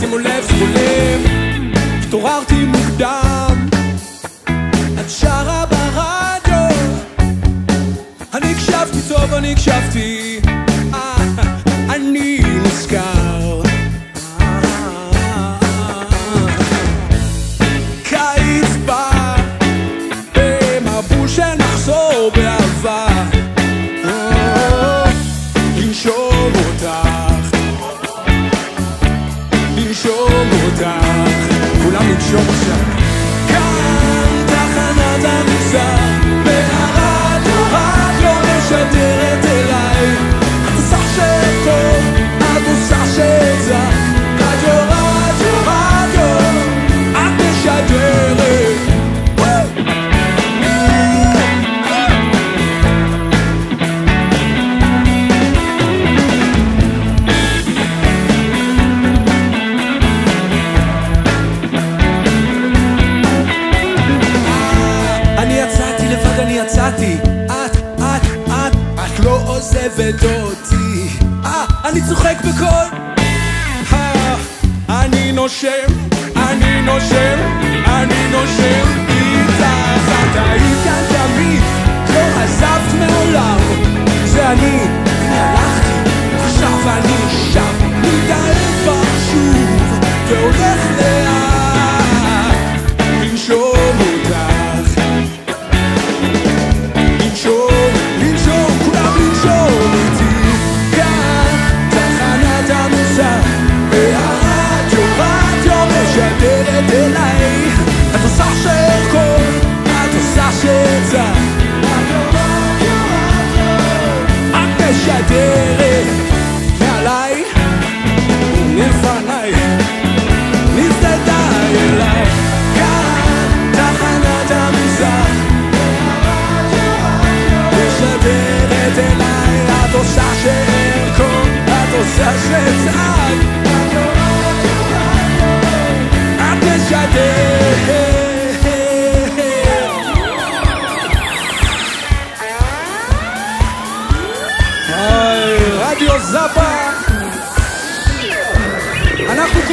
שימו לב, שימו לב, התעוררתי מוקדם, את שרה ברדיו, אני הקשבתי טוב, אני הקשבתי. כולם לנשום אני יצאתי. את, את, את, את לא עוזבת אותי. אה, אני צוחק בקול. אה, אני נושם, אני נושם, אני נושם איתך. את היית כאן תמיד, לא עזבת מעולם. זה אני, הנה הלכתי, עכשיו אני שם. מתעלף שוב, והולך לאט. אליי את עושה שארקוד, את עושה שצע את משדרת מעליי ולפניי נצדדה אליי כאן תחנת המוסר משדרת אליי, את עושה שארקוד, את עושה שצעק,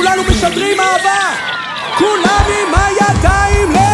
כולנו משדרים אהבה! כולם עם הידיים!